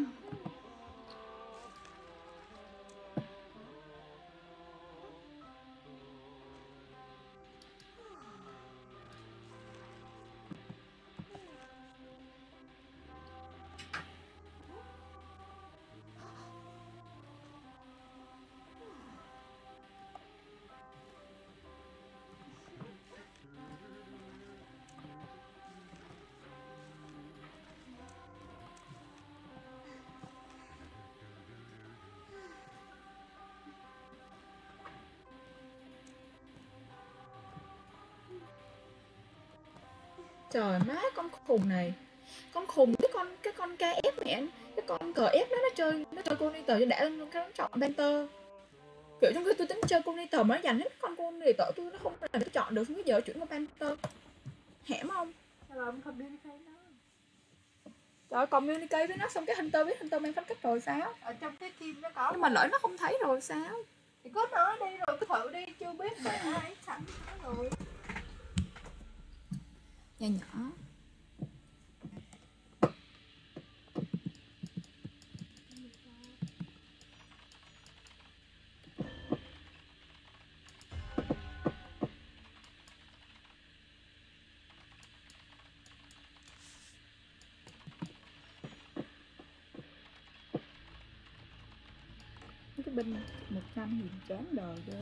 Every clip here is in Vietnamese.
Oh. Trời má con khùng này. Con khùng cái con cái con KF mẹ cái con cờ ép đó nó chơi nó chơi con đi tờ cho đã luôn cái nó chọn Panther. Kiểu trong khi tôi tính chơi con đi tờ mà nó dành hết con con đi tờ tôi nó không là chọn được cái giờ chuyển qua Panther. Hẻm không? Sao không communicate nó? Trời ơi, communicate với nó xong cái Hunter biết Hunter mang phách cách rồi sao? Ở trong cái team nó có nhưng mà lỡ nó không thấy rồi sao? Thì có nói đi rồi cứ thử đi chưa biết mà ai sẵn nó rồi nhà nhỏ. Cái binh một trăm nghìn chán đời chứ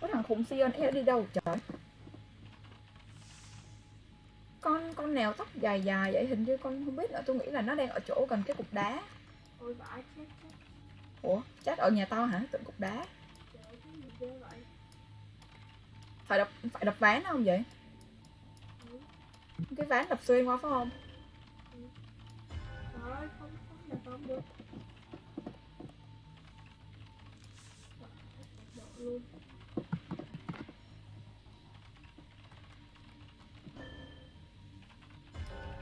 có thằng khủng siêu ấy đi đâu trời? Con con nào tóc dài dài vậy hình như con không biết nữa tôi nghĩ là nó đang ở chỗ gần cái cục đá ôi vãi chết chết ủa chắc ở nhà tao hả tưởng cục đá phải đập phải đập ván không vậy Ừ. cái ván đập xuyên qua phải không trời ơi không không không được Độ luôn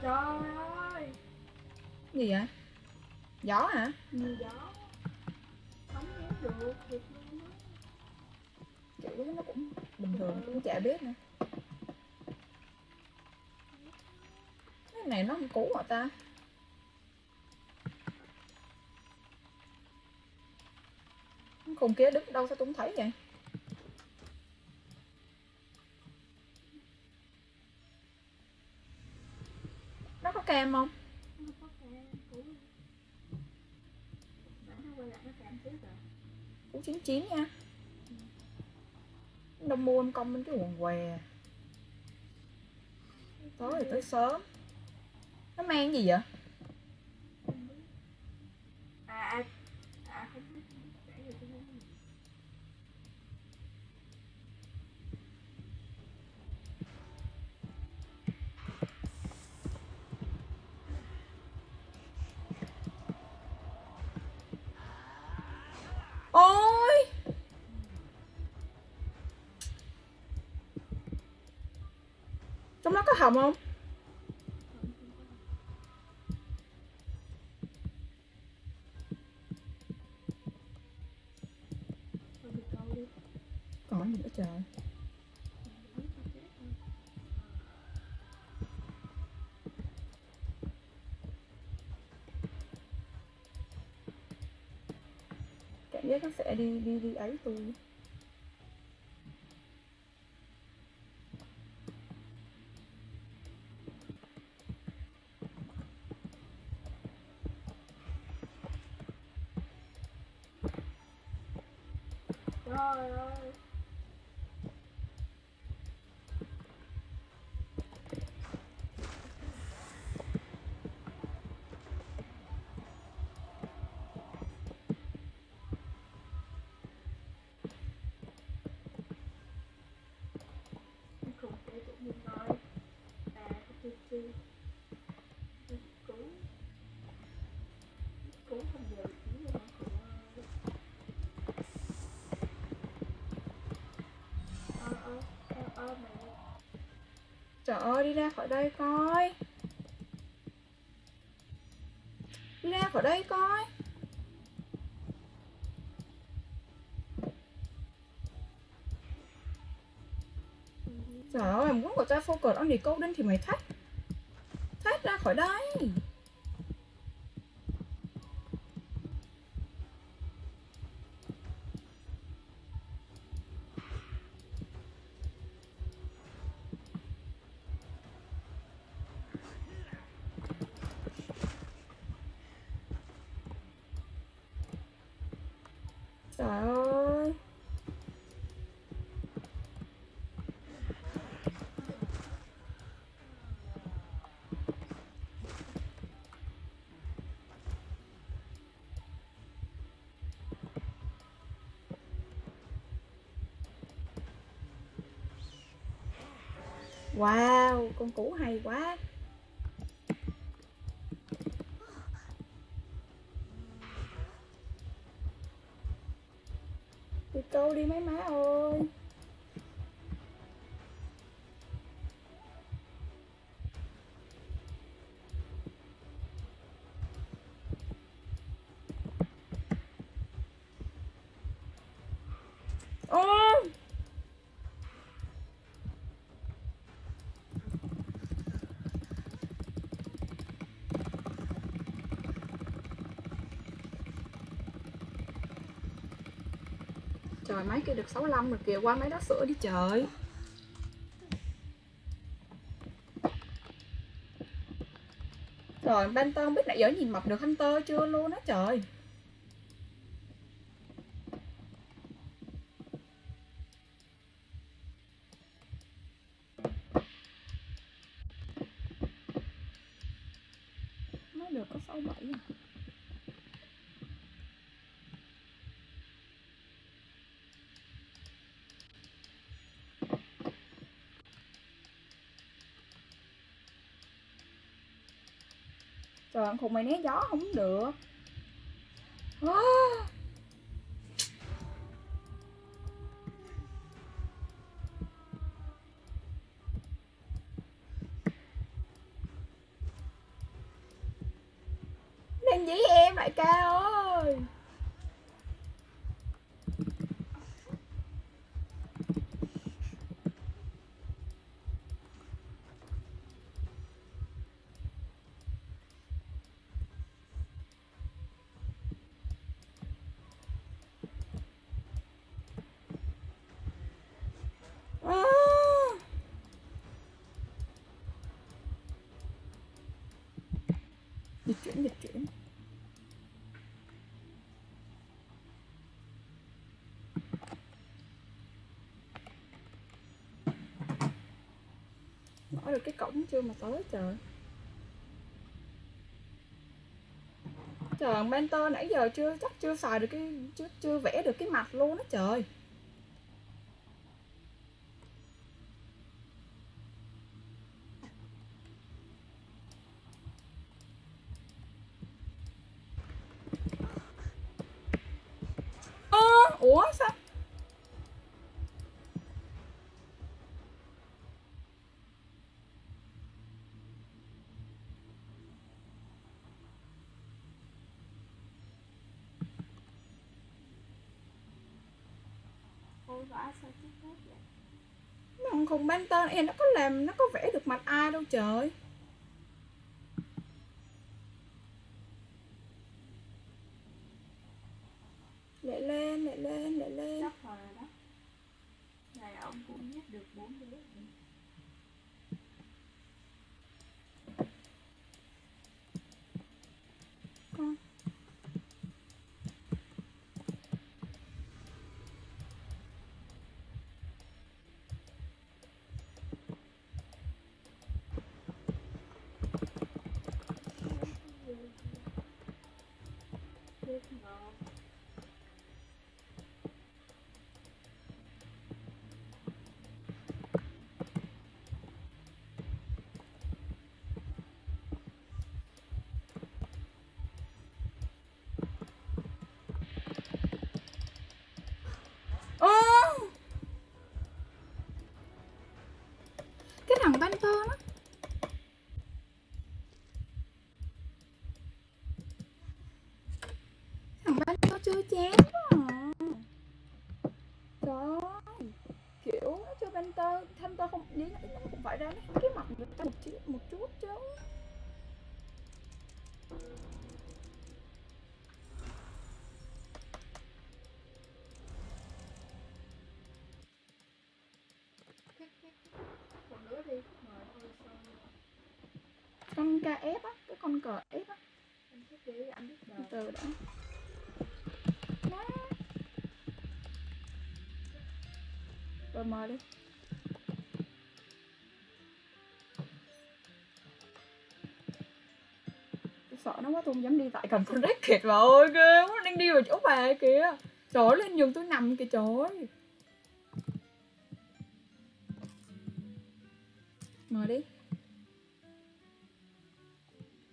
trời ơi. Gì vậy? Gió hả? Nhiều gió. Không nhớ được thiệt luôn á. Kiểu nó cũng bình thường cũng chả biết nữa. Cái này nó không cũ hả ta? Khùng kia đứng đâu sao tôi không thấy vậy có kem không? Củ chín chín nha. Đông mua em công bên cái quần què. Tối thì tới sớm. Nó mang gì vậy? À à ôi. Trong đó có hồng không Không, không có. Thôi đi câu đi. còn gì nữa trời Mình biết là chết thôi. cảm giác nó sẽ đi đi đi ấy tôi ơi, đi ra khỏi đây coi. Đi ra khỏi đây coi. Trời ơi muốn của ta focus on decoding thì mày thách thách ra khỏi đây. Wow con cú hay quá đi câu đi mấy má ơi Ôi! Trời máy kia được 65 rồi kìa, qua máy đó sửa đi trời. Trời ban tơ không biết nãy giờ nhìn mập được Hunter chưa? Luôn á trời. Trời ơi, khùng mày né gió không được à. Làm gì em đại ca ơi À. Dịch chuyển, dịch chuyển Mở được cái cổng chưa mà tới trời. Trời, mentor nãy giờ chưa chắc chưa xài được cái chưa, chưa vẽ được cái mặt luôn á trời. Ôi sao chết hết vậy? Mà không khùng tên em nó có làm, nó có vẽ được mặt ai đâu trời Lại lên, lại lên, lại lên Chắc rồi đó Này ông cũng nhét được bốn đứa rồi. con Chết ngon Ơ cái thằng Banter nó Thằng chưa chán quá à. Trời ơi Kiểu nó chưa chén thanh tơ không đi nó cũng phải ra nó cái mặt người ta một chút, một chút chứ đã rồi mời đi Tôi sợ nó quá tôi không dám đi tại cầm con racket bà ơi ghê quá đang đi vào chỗ bà kìa. Trời ơi, lên giường tôi nằm kìa trời ơi. Mời đi.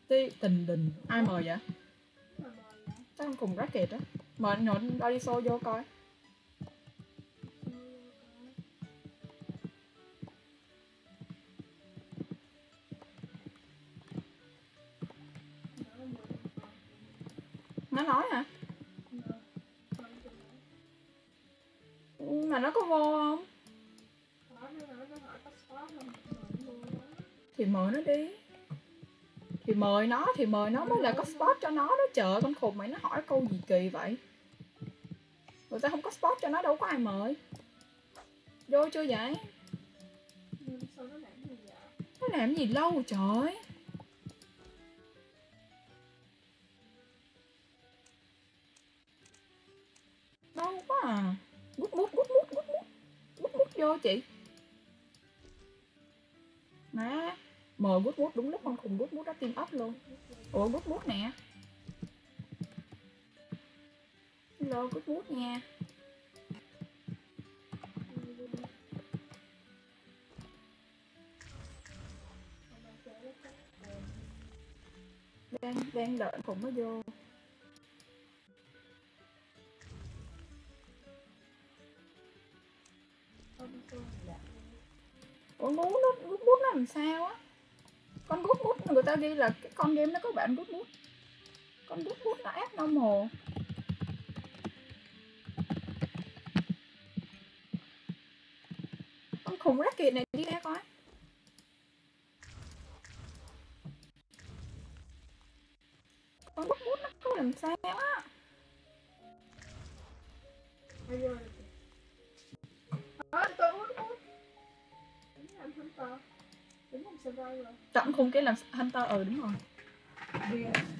Ti tình đình ai mời vậy? Chắc con cùng racket á. Mời nhỏ show vô coi. Mời nó thì mời nó mới là có spot cho nó đó. Trời con khùng mày, nó hỏi câu gì kỳ vậy? Người ta không có spot cho nó, đâu có ai mời. Vô chưa vậy? Nó làm gì lâu trời? Lâu quá à. Gút mút gút mút gút mút. Gút mút vô chị. Bút bút đúng lúc con khùng bút bút đã tim up luôn. Ủa bút bút nè. Hello bút bút nha. Đang đang đợi khủng nó vô. Ủa gút nó bút nó làm sao á? Con gút mút người ta ghi là cái con game nó có bạn gút mút con gút mút nó ép normal. Con khủng rác kỳ này đi ra coi. Chọn khung cái làm hunter ừ đúng rồi Yeah.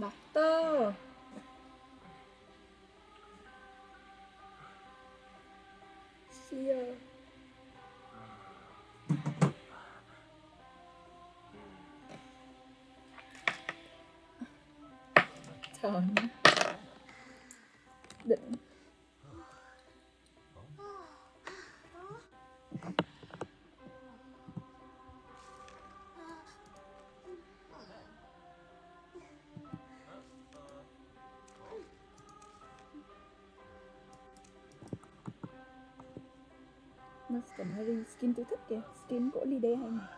Doctor Seer Trời ơi. Định Nó kìa Skin của Lide hay mà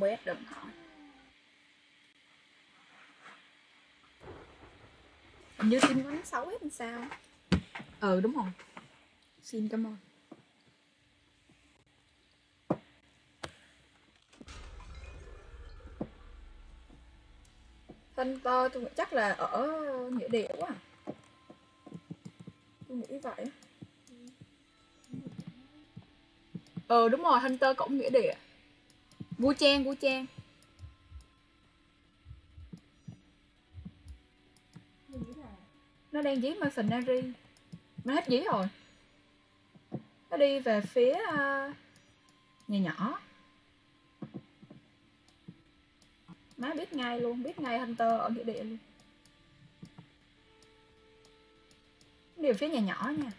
Quét đừng hỏi Hình như tin của nó xấu hết làm sao? Ừ đúng rồi. Xin cảm ơn Hunter tôi nghĩ chắc là ở nghĩa địa quá à. Tôi nghĩ vậy. Ờ Ừ đúng rồi Hunter cũng nghĩa địa Gu trang Gu trang. Nó đang dí Mercenary. Nó hết dí rồi. Nó đi về phía uh, nhà nhỏ. Má biết ngay luôn, biết ngay Hunter ở nghĩa địa luôn điều phía nhà nhỏ nha.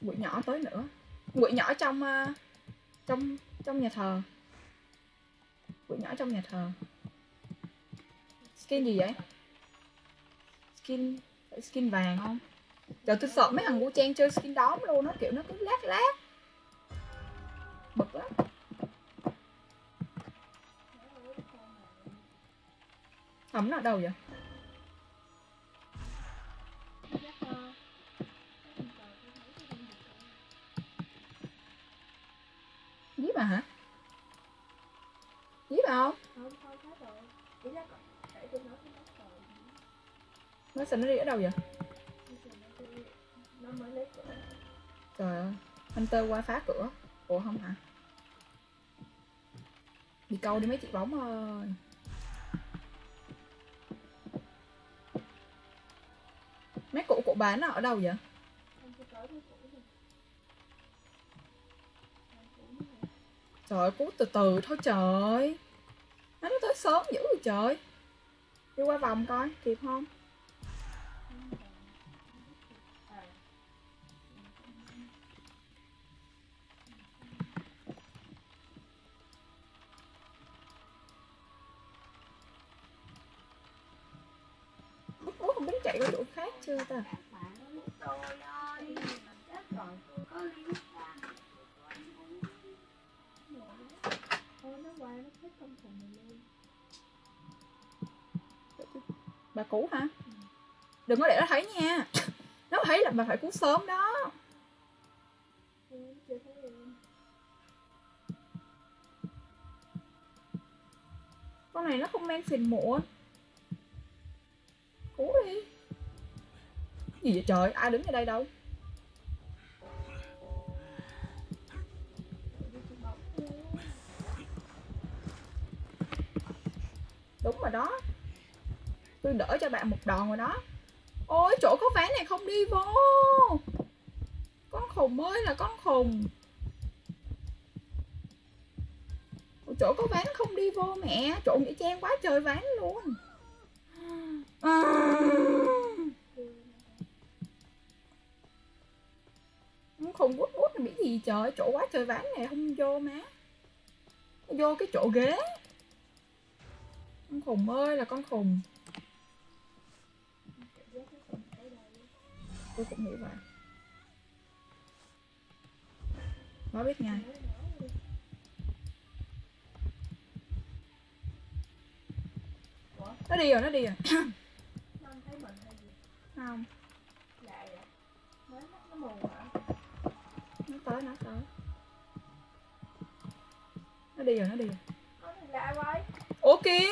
Quỷ nhỏ tới nữa. Quỷ nhỏ trong à, trong trong nhà thờ. Quỷ nhỏ trong nhà thờ. Skin gì vậy? Skin skin vàng không? Trời, tôi sợ mấy thằng Wu Trang chơi skin đóm luôn Nó kiểu nó cứ lát lát. Bực lắm. Thấm nó ở đâu vậy? Díp à hả? Díp bà không? Không nó rồi Nó sao nó đi ở đâu vậy? Mới lấy cửa Trời ơi Hunter qua phá cửa. Ủa không hả? Đi câu đi mấy chị bóng ơi Mấy cụ bà nó ở đâu vậy. Trời ơi, cút từ từ thôi trời. Nó tới sớm dữ rồi trời. Đi qua vòng coi, kịp Không khác chưa ta? Bà cũ hả? Đừng có để nó thấy nha. Nó thấy là bà phải cứu sớm đó. Con này nó không mang phiền muộn Gì vậy? Trời, ai đứng ở đây đâu? Đúng rồi đó. Tôi đỡ cho bạn một đòn rồi đó. Ôi chỗ có ván này không đi vô. Con khùng ơi là con khùng. Chỗ có ván không đi vô mẹ. Trộn nghĩa trang quá trời ván luôn. À. trời Chỗ quá trời ván này không vô má. Vô cái chỗ ghế. Con khùng ơi là con khùng. Tôi cũng nghĩ vậy. Nó biết ngay. Nó đi rồi, nó đi rồi. Không tới, nó tới. Nó đi rồi, nó đi rồi. Ủa kia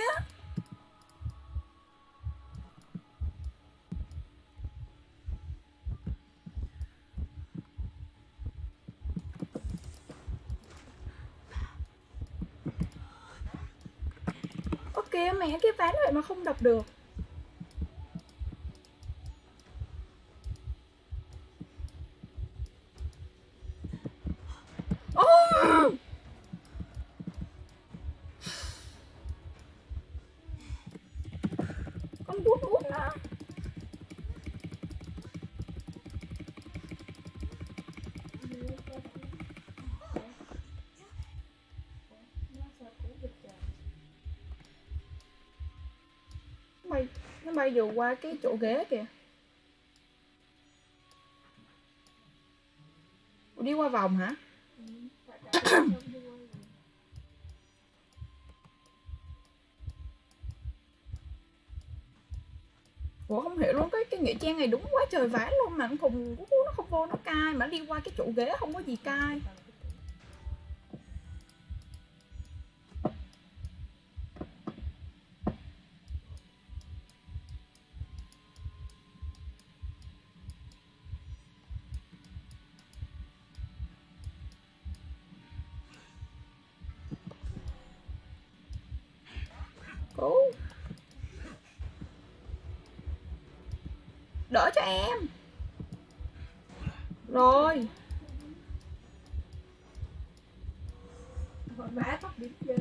Ủa kìa mẹ cái ván vậy mà không đọc được. Bay nó dù qua cái chỗ ghế kìa. Ủa, đi qua vòng hả? Ủa không hiểu luôn cái cái nghĩa trang này đúng quá trời vãi luôn mà anh cùng nó không vô nó cai mà nó đi qua cái chỗ ghế không có gì cai Cứu Đỡ cho em Rồi Hồi má tóc điểm dơ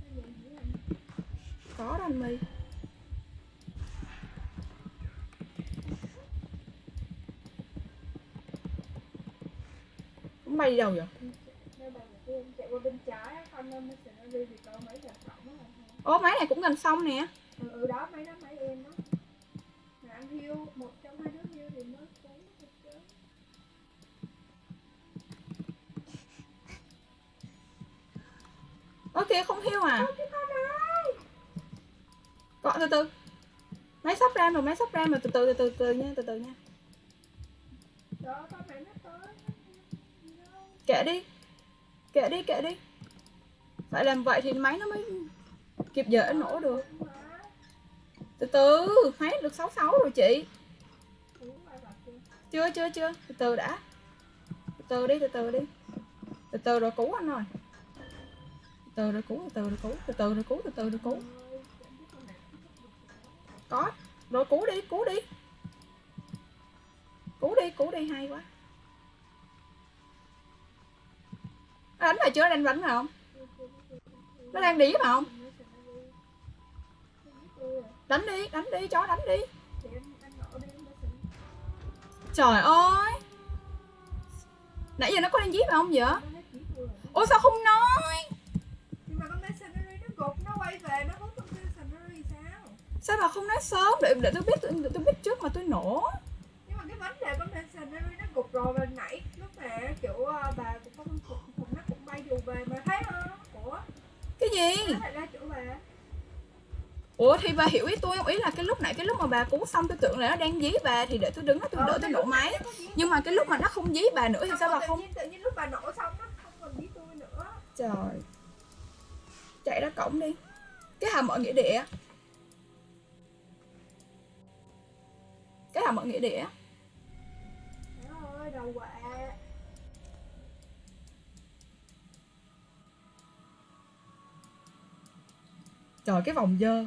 Sao vậy hả anh? Có đó anh My Cũng bay đi đâu vậy Nếu bà một cái chạy qua bên trái á, con nó mới sẽ nó đi thì con mấy đi đâu vậy? Ô máy này cũng gần xong nè. Ừ, ừ đó máy đó máy em đó mà ăn hiêu một trong hai đứa hiu thì mới cú được chứ không hiu à? Cái gọi từ từ. Máy sắp ram rồi máy sắp ram rồi từ từ từ từ từ nha từ từ nha. Đó có máy nó kệ đi. Kệ đi kệ đi. Phải làm vậy thì máy nó mới kịp dỡ nổ được. Từ từ, máy được 66 rồi chị. Chưa chưa chưa. Từ từ đã. Từ từ đi, từ từ đi. Từ từ rồi cứu anh rồi từ từ rồi cứu từ từ rồi cứu từ từ rồi cứu từ từ rồi cứu có. Rồi cứu đi cứu đi. Cứu đi cứu đi. Hay quá. Nó đánh phải chưa? Nó đánh bánh phải không? Nó đang đi phải không? Đánh đi đánh đi chó đánh đi. Trời ơi! Nãy giờ nó có đang dí phải không vậy? Ủa sao không nói? Nhưng mà con bé Sanary nó gục nó quay về nó hút con kia Sanary sao? Sao mà không nói sớm? Để để tôi biết tôi, tôi biết trước mà tôi nổ. Nhưng mà cái vấn đề con bé nó gục rồi và nãy lúc mà kiểu ờ, bà cũng có con về mà thấy không? Ủa? Cái gì? Nó lại ra chỗ bà ủa thì bà hiểu ý tôi không? Ý là cái lúc nãy cái lúc mà bà cứu xong tôi tưởng là nó đang dí bà thì để tôi đứng đó tôi Ờ, đỡ tôi nổ máy. nhưng mà cái lúc mà nó không dí bà nữa thì sao bà không? nhiên, tự nhiên lúc bà nổ xong nó không còn dí tôi nữa. Trời. Chạy ra cổng đi. Cái hầm ở nghĩa địa. Cái hầm ở nghĩa địa. Trời ơi đầu quạ trời, cái vòng dơ.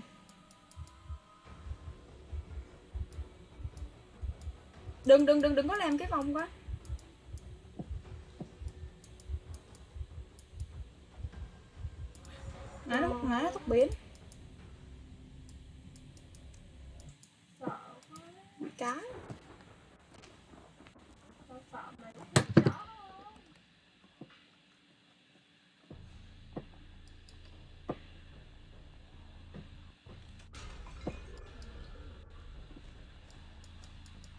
Đừng đừng đừng đừng có làm cái vòng quá. Ngã nó ngã nó tóc biến sợ quá cái Tao sợ mày có thích chó không?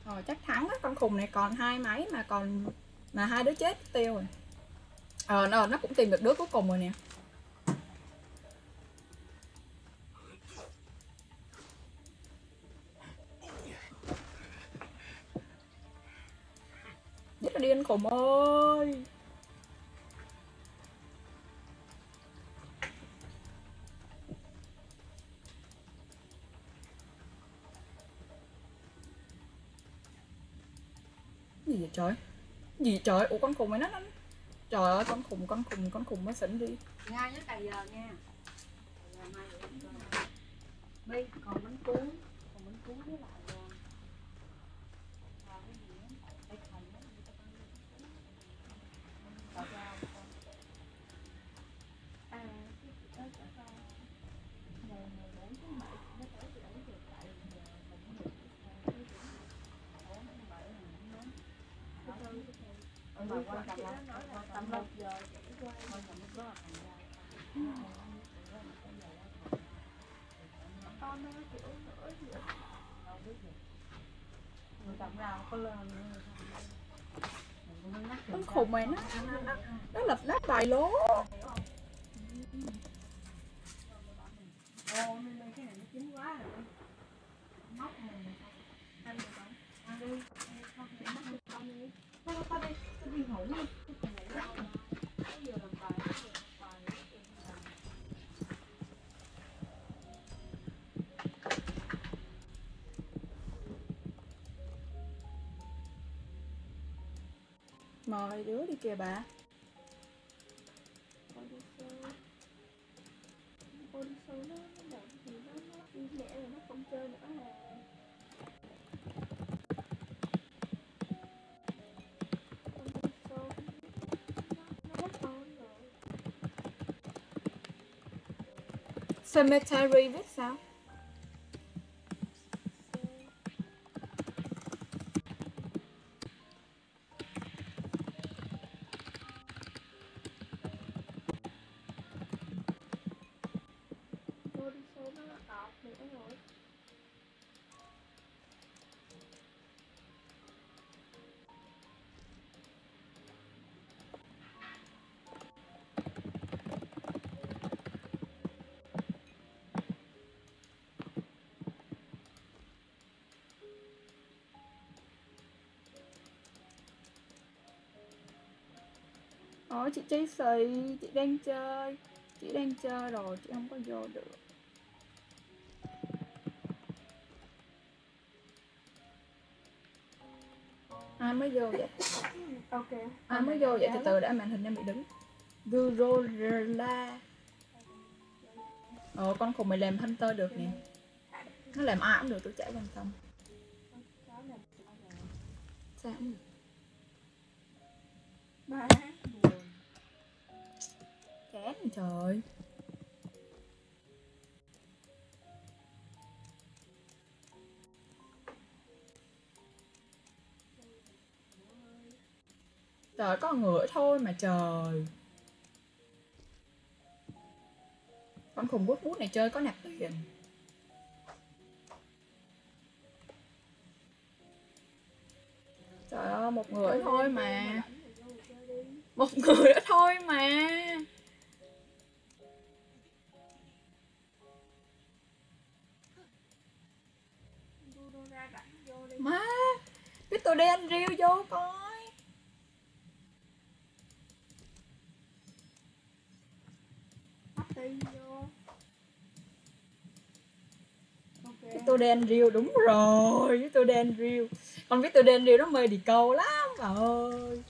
Rồi chắc thắng á, con khùng này còn hai máy mà còn mà hai đứa chết tiêu rồi. Ờ nó, nó cũng tìm được đứa cuối cùng rồi nè. rất là điên khùng ơi. Gì? Trời, ủa, con khùng mày nó nó, trời ơi, con khùng con khùng con khùng mới xỉn đi. Ngay nhớ cài giờ nha. Cày giờ mai còn bánh cuốn, còn bánh cuốn với lại ờ, ờ, cái gì á cây thành á người ta bán bánh cuốn. Cà rau con. à cái chị ơi có con ngày mười bốn tháng bảy nó tới chị ấy được tại giờ mình cũng được cái gì ủa tháng bảy là nó nói Từ từ, từ từ. Ừ, mà quan trọng là quan giờ quan trọng lúc đó là thành ra con nó kiểu nữa gì đâu biết người có lên khùng mày nó nó nó, nó lập nát bài lố Ô, nên đây cái này nó chín quá rồi Móc này Ăn được không? Ăn đi Ăn không thì móc được không đi Thôi thôi thôi đi, tôi đi ngủ đi Cái phần này nó online Cái giờ làm bài, cái giờ làm bài cái giờ làm bài mời đứa đi kìa bà. Cemetery viết sao Ồ chị Tracy, chị đang chơi. Chị đang chơi rồi, chị không có vô được. Ai mới vô vậy? ok. Ai mới vô vậy? Từ từ để màn hình em bị đứng. Gurorla Ồ con khùng mày làm hunter được nè. Nó làm ai cũng được, tôi chả quan tâm. Sao? Cũng được ba Vậy trời Trời có ngựa thôi mà trời Con khùng bút bút này chơi có nạp tiền Trời ơi một người thôi mà Một người thôi mà Má. Biết tôi đen riêu vô coi. Bắt đi vô. Okay. Biết tôi đen riêu đúng rồi, Biết tôi đen riêu con biết tôi đen riêu nó mê đi câu lắm, bà ơi.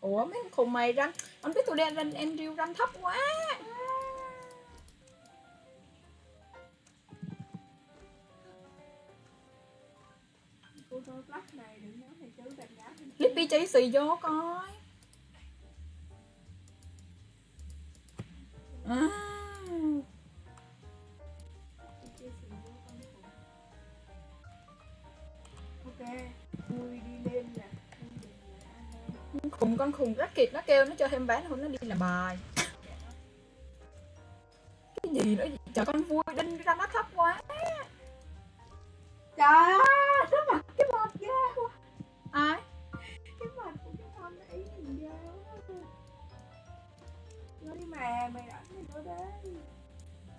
Ủa, mấy con khùng mày ranh, Con biết tôi đen ranh em riêu ranh thấp quá. Tôi này đừng chứ bạn Lippy cháy xì vô coi à. ok vui đi lên nè khùng con khùng rất kịp, nó kêu nó cho thêm bán không nó đi làm bài cái gì nữa vậy? trời, con vui đinh ra nó thấp quá trời ơi mà mày thì vô đây?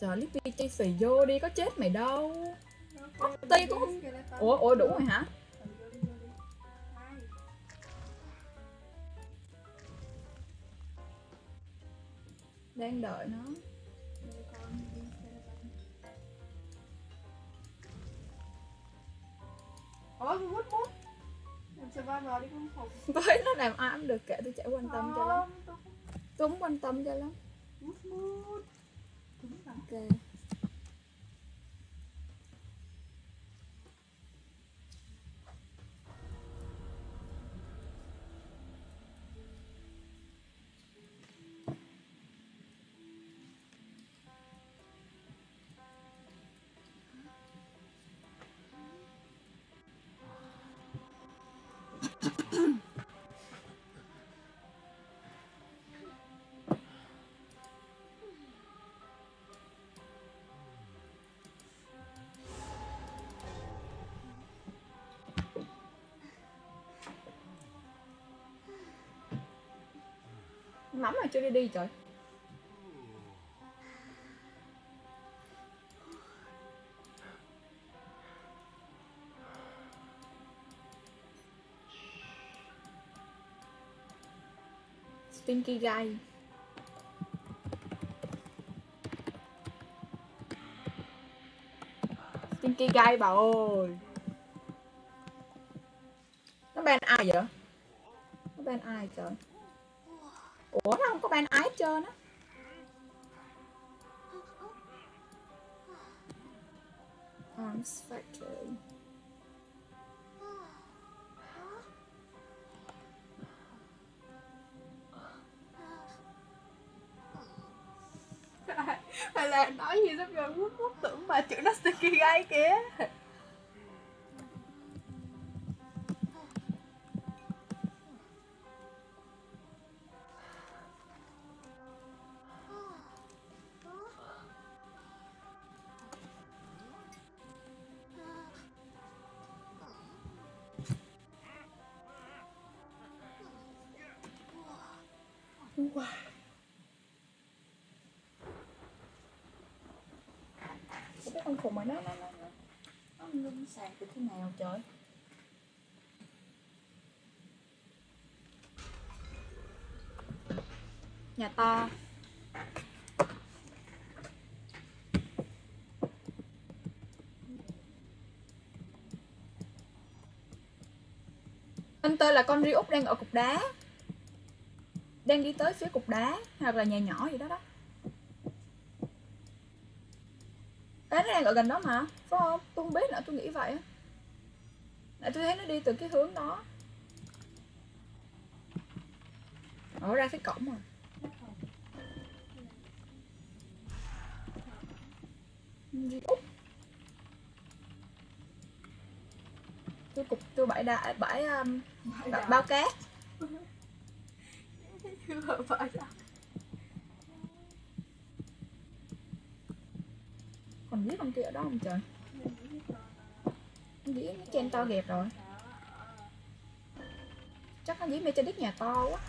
Trời Lippy cháy xì vô đi có chết mày đâu. Ok, Ti đi cũng không- ủa ủa đủ rồi hả? Đang đợi nó. Con. Ủa, tôi bút bút Làm survivor đi con khùng với nó làm ai cũng được kệ tôi chả quan tâm cho lắm. Tôi không quan tâm cho lắm mút mút Đúng không? ok nắm mà chưa đi đi trời Stinky guy Stinky guy bà ơi Nó ban ai vậy? Nó ban ai trời? Ủa nó không có ban ai hết trơn á. Arms Factory Hay là nói gì sắp rồi bút bút tưởng mà chữ nó sticky gay kìa Ủa, cái con khùng này nó nó nó nó nó sàn từ khi nào trời nhà to. Anh tơ là con ri út đang ở cục đá. Đang đi tới phía cục đá hoặc là nhà nhỏ gì đó đó Ê, nó đang ở gần đó mà phải không? Tôi không biết nữa tôi nghĩ vậy Nãy tôi thấy nó đi từ cái hướng đó. Ở ra phía cổng rồi. Tôi cục tôi bãi đá bãi um, bãi bao cát còn biết con kia ở đó không trời? Dĩ nó chen to ghẹp rồi. Chắc nó dĩ mê trên đít nhà to quá.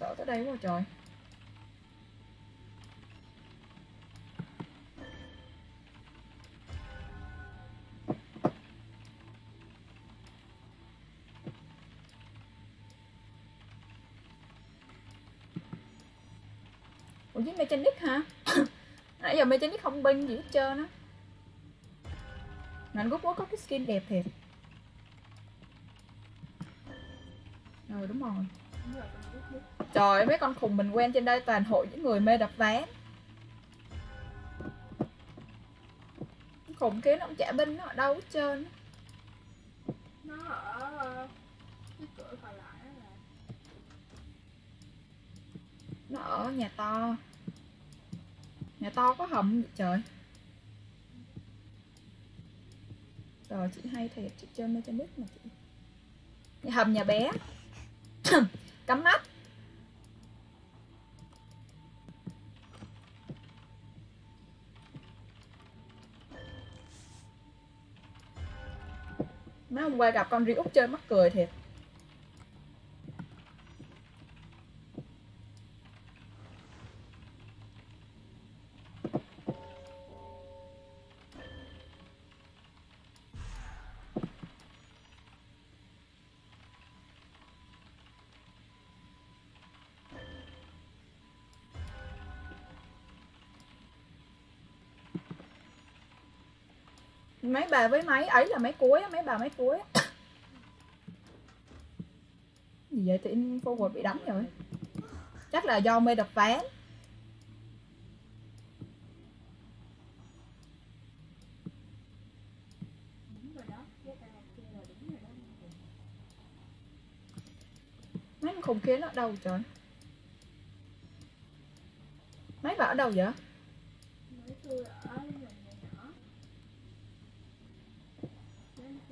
Sợ tới đây quá trời. Với mechanic hả? Nãy giờ mechanic không binh gì hết trơn á. Mà anh Gúc có cái skin đẹp thiệt. Ừ đúng rồi. Trời ơi, mấy con khùng mình quen trên đây toàn hội những người mê đập ván. Con khùng kia nó cũng chả binh nó ở đâu hết trơn nó ở ờ, cái cửa còn lại là Nó ở nhà to Nhà to có hầm trời. Trời, chị hay thiệt chị chơi mechanic mà chị. Nhà hầm nhà bé. Cắm mắt. Mấy hôm qua gặp con ri út chơi mắc cười thiệt. Mấy bà với máy ấy là máy cuối á, mấy bà máy cuối á. gì vậy thì nhiên forward bị đánh rồi chắc là do mê đập ván mấy con khủng kia nó ở đâu trời? Mấy bà ở đâu vậy mấy tôi ở gần nhà nhỏ Nó đang- Khu gần khu ba tường sao gần khu ba tường Ờ, hút bút của trai dễ ướt thì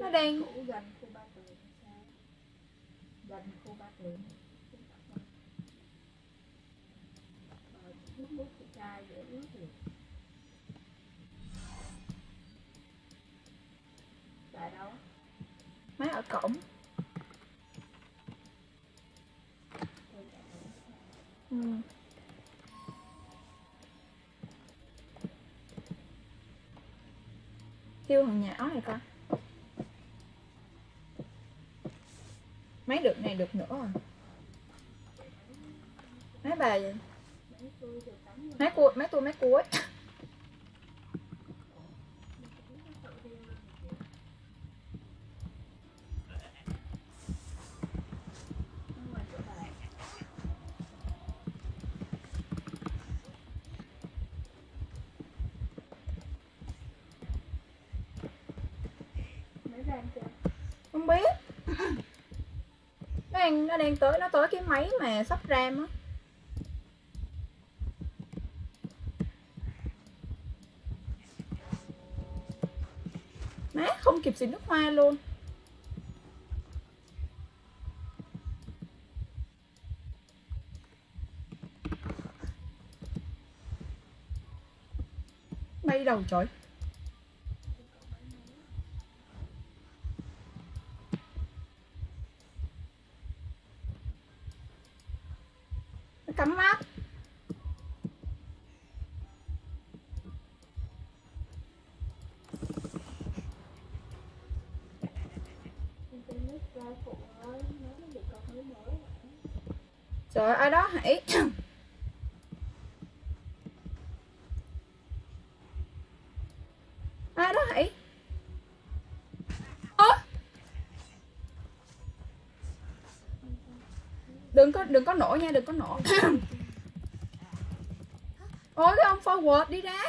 tại đâu mấy ở cổng đâu? ừ. tiêu thằng nhỏ này coi được này được nữa à? rồi mấy bà vậy mấy cua mấy cuối mấy tôi mấy cuối tự đi luôn thì chịu. Ở ngoài chỗ bà Mấy rang chưa? không biết nó đang nó đang máy mà sắp ram á. Má, không kịp xịt nước hoa luôn. Bay đầu trời nó cắm mắt ai đó hãy. Ai đó hãy. Ơ. Đừng có đừng có nổ nha đừng có nổ. Ôi cái ông forward đi ra.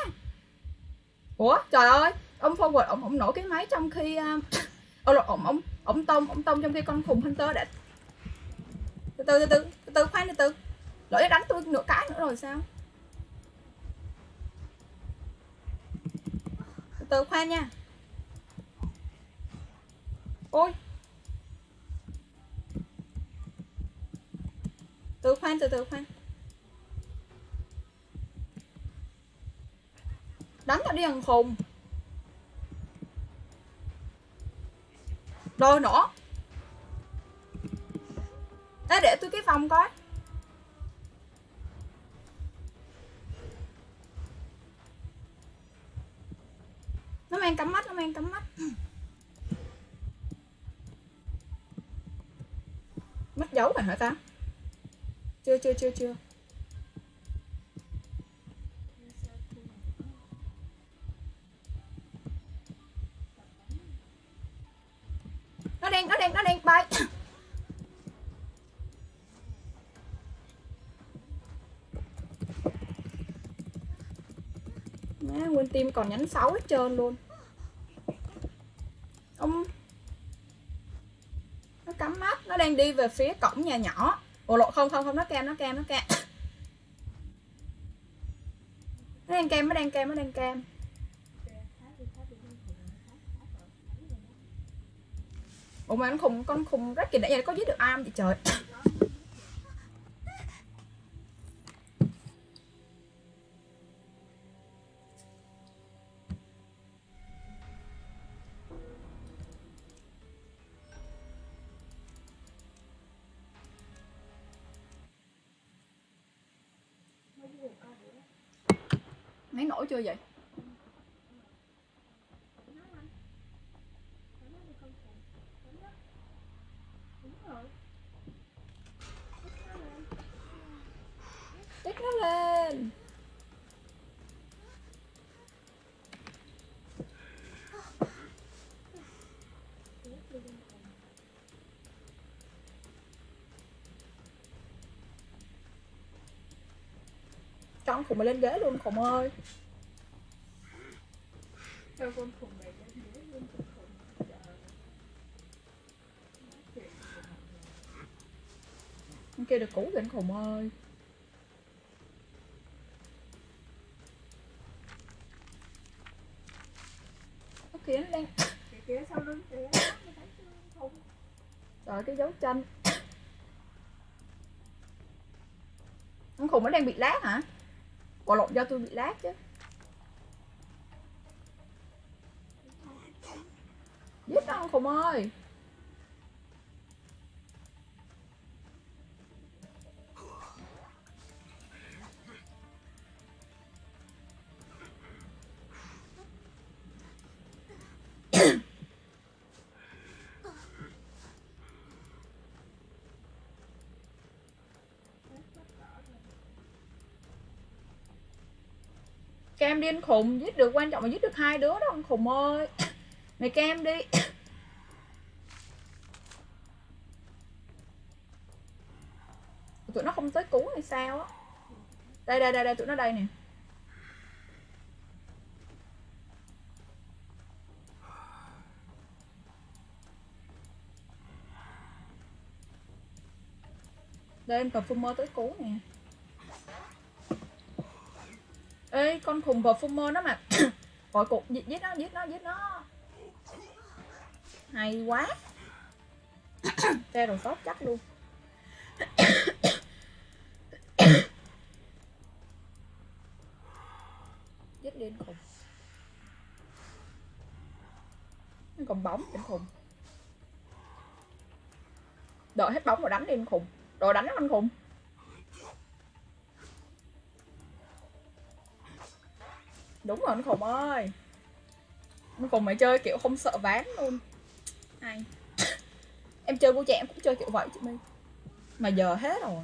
Ủa trời ơi. Ông forward ông ông nổ cái máy trong khi uh, ông ông ông ông tông ông tông trong khi con khùng hunter đã. Từ từ từ từ từ từ khoan từ từ lỡ đánh tôi nửa cái nữa rồi sao? Từ từ khoan nha. Ôi. Từ khoan, từ từ khoan. Đánh tao đi thằng khùng Đôi nữa. Ê, để tôi cái phòng coi. Nó mang cắm mắt, nó mang cắm mắt. Mất dấu rồi hả ta? Chưa chưa chưa chưa. Nó đen, nó đen, nó đen, bay Má, nguyên tim còn nhánh 6 hết trơn luôn. Ông Nó cắm mắt Nó đang đi về phía cổng nhà nhỏ. Ồ lộ không không không nó cam nó cam nó cam. Nó đang cam nó đang cam nó đang cam. Ủa mà con khùng con khùng rất kỳ nãy giờ có giết được ai không vậy trời? Chưa vậy? Tích nó lên Con khùng mà lên ghế luôn khùng ơi con kia được cũ kìa anh khùng ơi. Nó kia nó đang Kìa kìa sau lưng kìa rồi cái dấu chân Con khùng nó đang bị lát hả? Quả lộn do tôi bị lát chứ. Giết ơi. Cam điên khùng, giết được quan trọng là giết được hai đứa đó, con khùng ơi. Mày cam đi. Sao á. Đây đây đây đây, tụi nó đây nè. Đây, em perfumer tới cú nè. Ê, con khùng perfumer nó mà. Gọi cục, giết giết nó giết nó giết nó. Hay quá. Xe rồi tốt chắc luôn Giết điên khùng Nó còn bóng điên khùng. Đợi hết bóng rồi đánh điên khùng. Rồi đánh nó anh khùng. Đúng rồi anh khùng ơi. Anh khùng mày chơi kiểu không sợ ván luôn. Ai? Em chơi cô trẻ em cũng chơi kiểu vậy chị mi Mà giờ hết rồi.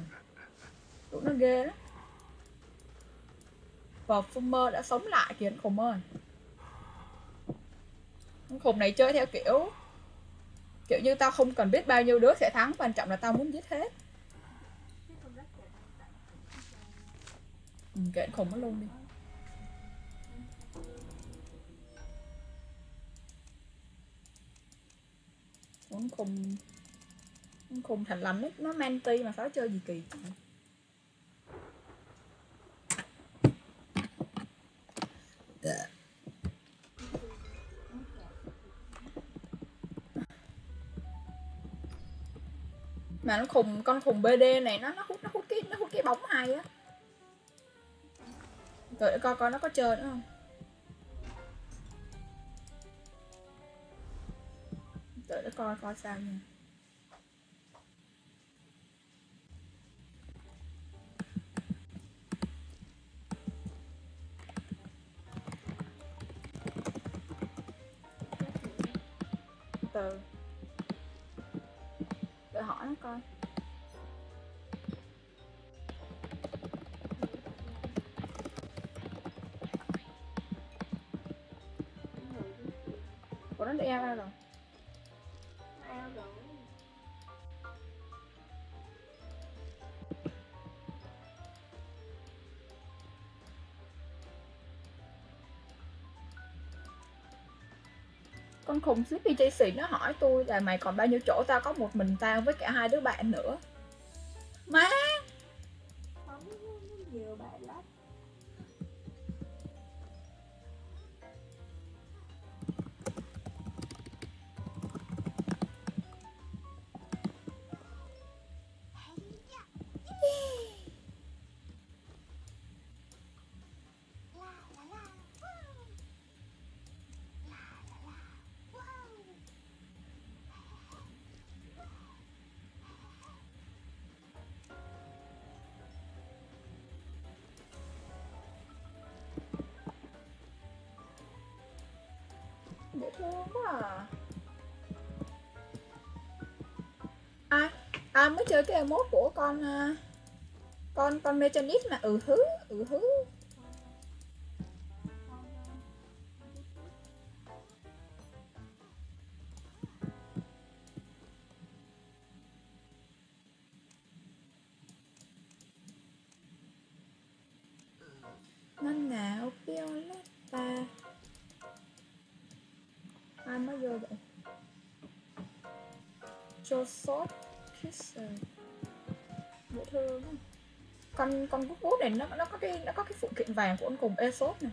Tụi nó ghê đó và Fumer đã sống lại kìa anh khùng ơi khùng này chơi theo kiểu Kiểu như tao không cần biết bao nhiêu đứa sẽ thắng Quan trọng là tao muốn giết hết ừ, Kệ khùng nó luôn đi Con khùng Con khùng thành lành nó, nó manti mà sao chơi gì kỳ vậy? Mà nó khùng, con khùng BD này, nó nó hút nó hút cái, nó hút cái bóng hay á. Rồi để coi coi nó có chơi nữa không? Rồi để coi coi sao nha khùng Sleepy JC nó hỏi tôi là mày còn bao nhiêu chỗ tao có một mình tao với cả hai đứa bạn nữa. Dễ thương quá à ai? Ai mới chơi cái emote của con ờ, con con mechanix mà? Ừ hứ ừ hứ. Joseph Kisser dễ thương con con bút bút này nó nó có cái, nó có cái phụ kiện vàng của con cùng Aesop này.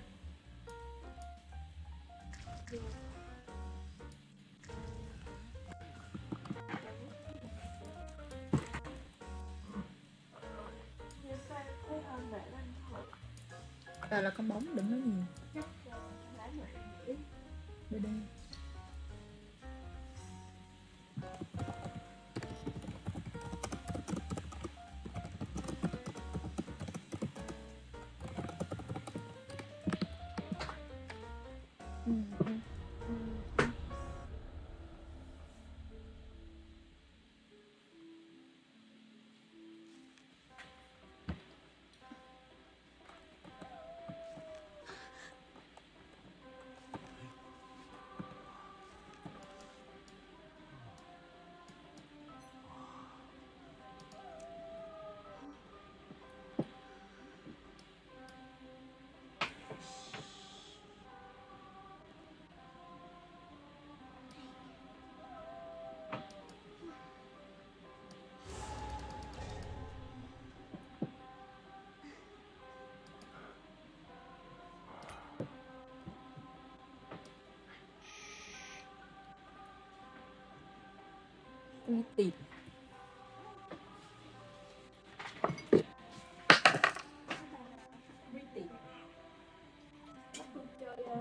Rồi đó.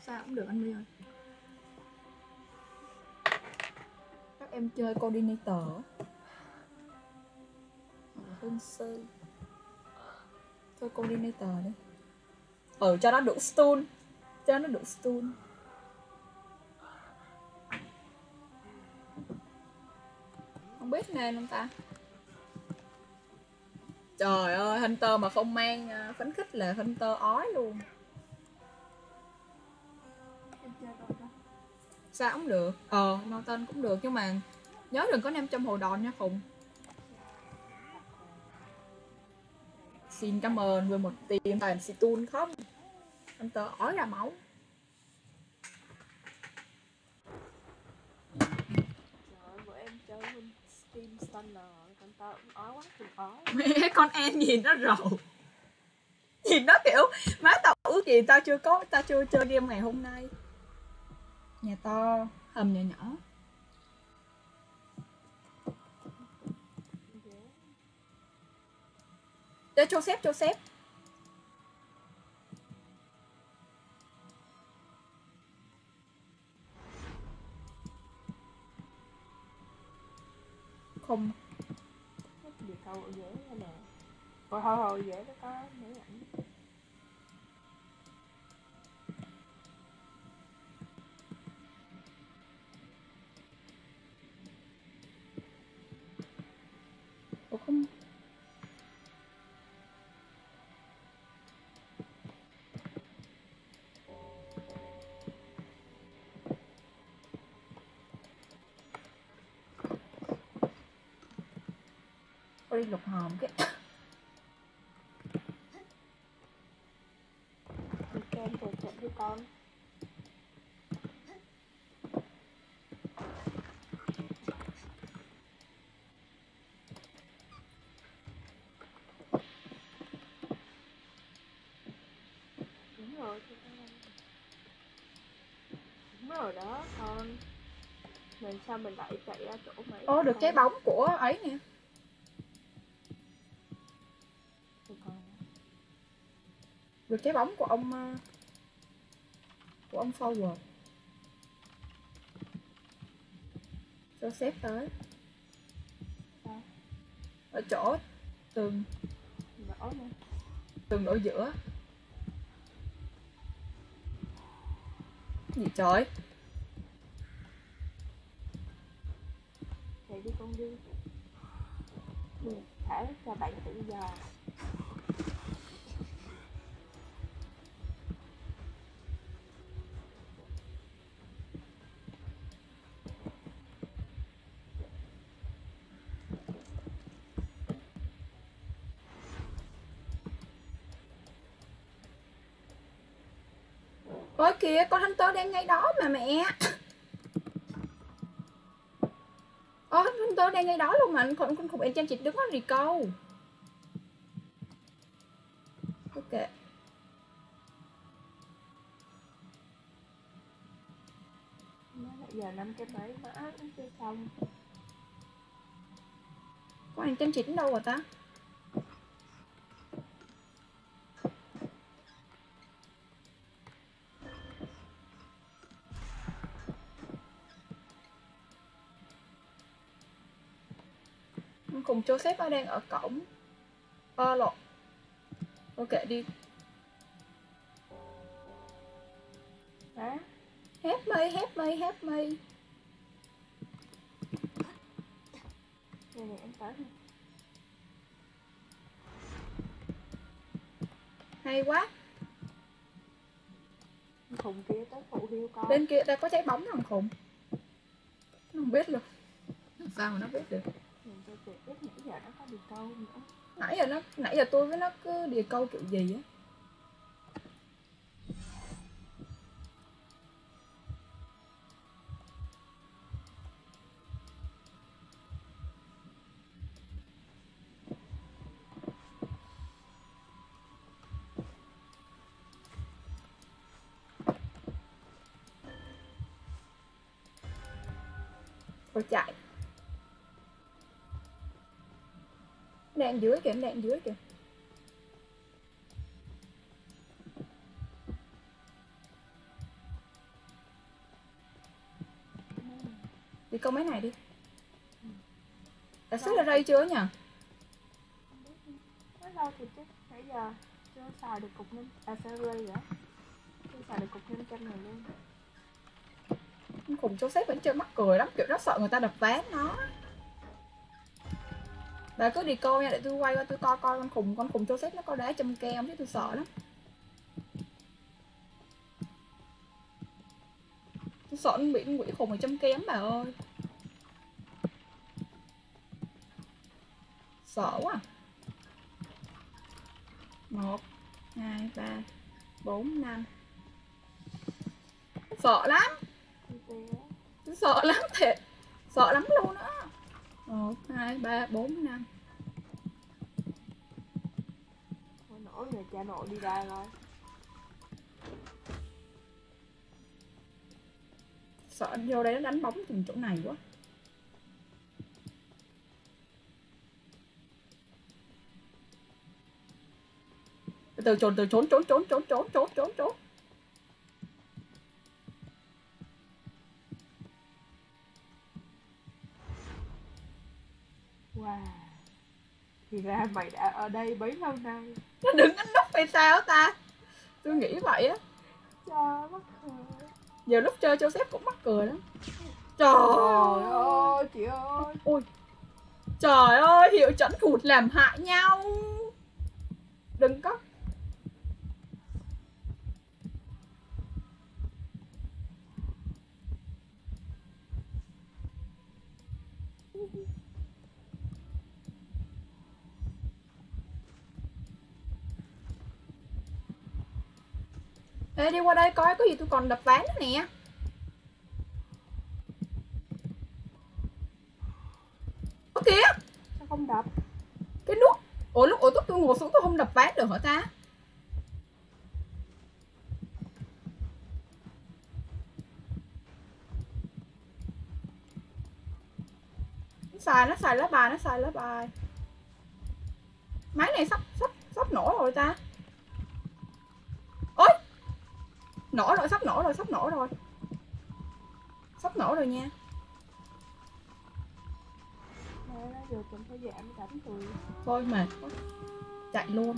Sao cũng được anh My ơi. Các em chơi coordinator. Hương sư Chơi coordinator đi ừ cho nó đủ stun. Cho nó đủ stun. Không biết nên không ta? Trời ơi, hunter mà không mang à, phấn khích là hunter ói luôn. Sao cũng được? Ờ non tên cũng được, nhưng mà nhớ đừng có 500 hồ đòn nha khùng xin cảm ơn với một tim toàn xì tun không? Anh tớ ói ra máu. Em chơi con tao quá con em nhìn nó rầu. Nhìn nó kiểu, má tao ước gì tao chưa có, tao chưa chơi game ngày hôm nay. Nhà to hầm nhà nhỏ. Để cho xếp cho xếp không. Hết cầu ở dễ nè Hồi hồi hồi dễ nó có mấy ảnh. Ủa không Có đi lục hòm cái Đi kem rồi chạy với con. Đúng rồi Đúng đó con. Mình sao mình lại chạy ra chỗ mấy Ô được cái bóng của ấy nè Được cái bóng của ông ờ, Của ông forward. Cho xếp tới. Ở chỗ tường. Tường ở giữa. Gì trời? Chạy đi con đi thả cho bạn tự do ôi kìa con hunter đang ngay đó mà mẹ. Ồ, hunter đang ngay đó luôn mà con con khủng enchant chỉ đứng đó câu. Ok. Giờ năm cái mà nó chưa xong. Con enchant chỉ đến đâu rồi ta Khủng Joseph nó đang ở cổng Ờ lộn Ok đi. Đó. Help me, help me, help me. Đây này em tới nè Hay quá. Con khùng kia tới phụ hiêu con Bên kia ta có trái bóng thằng khủng Nó không biết luôn sao mà nó biết được mình cho chị nãy giờ nó có câu nữa. Nãy giờ nó nãy giờ tôi với nó cứ đi câu kiểu gì á? Thôi chạy. Đang dưới kìa, đang dưới kìa. Đi câu mấy này đi. Đã xuất ra đây chưa nhỉ? Nói lâu thì chứ nãy giờ chưa xài được cục ninh à series hả chưa xài được cục ninh trăm này luôn. Khùng châu xếp vẫn chơi mắc cười lắm Kiểu nó sợ người ta đập ván nó bà cứ đi coi nha, để tôi quay qua tôi coi coi con khùng con khùng Joseph nó có đá châm keo không chứ tôi sợ lắm. Tôi sợ nó bị con quỷ khùng ở châm kém, bà ơi. Sợ quá à. một, hai, ba, bốn, năm. Sợ lắm. Tôi sợ lắm thiệt. Sợ lắm luôn á một hai ba bốn năm. Thôi nổi người cha nội đi ra rồi. Sợ vô đây nó đánh bóng từng chỗ này quá. Từ từ trốn từ trốn trốn trốn trốn trốn trốn trốn trốn Wow Thì ra mày đã ở đây bấy lâu nay. Nó đứng đánh nút hay sao ta? Tôi nghĩ vậy á. Cha mắc cười. Giờ lúc chơi Joseph cũng mắc cười lắm. Trời trời ơi chị ơi. Ôi. Trời ơi hiệu chẩn thụt làm hại nhau. Đừng có Ê đi qua đây coi có gì tôi còn đập ván nữa nè. Ơ kìa? Sao không đập? Cái nút. Ủa lúc ủa lúc tôi ngồi xuống tôi không đập ván được hả ta? Nó xài nó xài lá bài nó xài lá bài. Máy này sắp sắp sắp nổ rồi ta Nổ rồi sắp nổ rồi sắp nổ rồi. Sắp nổ rồi nha. Thôi mệt quá. Chạy luôn.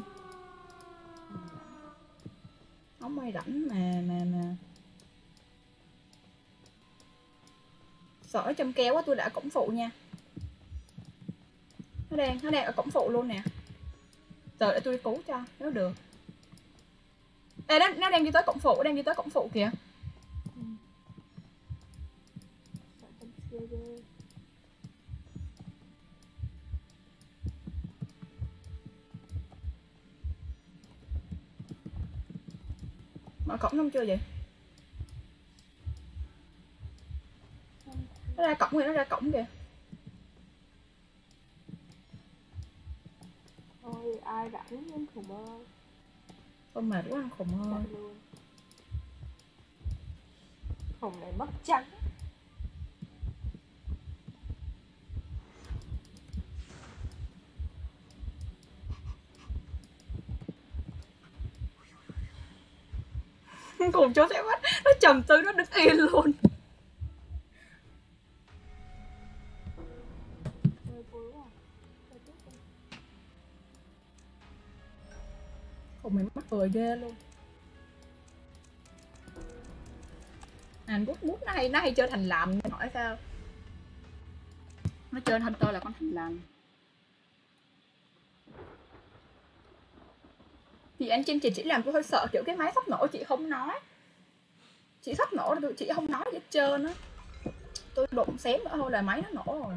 Không ai rảnh mà mà mà. Sợ châm kéo quá tôi đã cổng phụ nha. Nó đang, nó đang ở cổng phụ luôn nè. Giờ để tôi đi cứu cho, nếu được Ê, nó, nó đang đi tới cổng phụ, đang đi tới cổng phụ kìa. Mở cổng không chưa vậy? Nó ra cổng kìa, nó ra cổng kìa. Thôi ai rảnh lên khùng ơi. Thôi mệt quá ăn khùng ơi Khùng này mất trắng. Cùng chỗ sẽ quá nó trầm tư nó đứng yên luôn cùng mày mắc cười ghê luôn. Hàn Quốc bút nó hay nó hay chơi thành nên hỏi sao? Nó chơi thành tôi là con thành lầm chị anh Trinh chị chỉ làm tôi hơi sợ kiểu cái máy sắp nổ chị không nói. Chị sắp nổ rồi chị không nói gì hết trơn á. Tôi đụng xém nữa thôi là máy nó nổ rồi